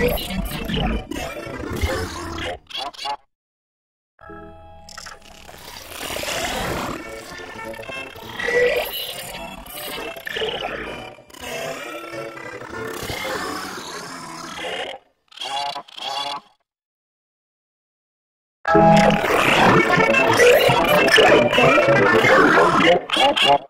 Pop, pop.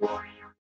Warrior.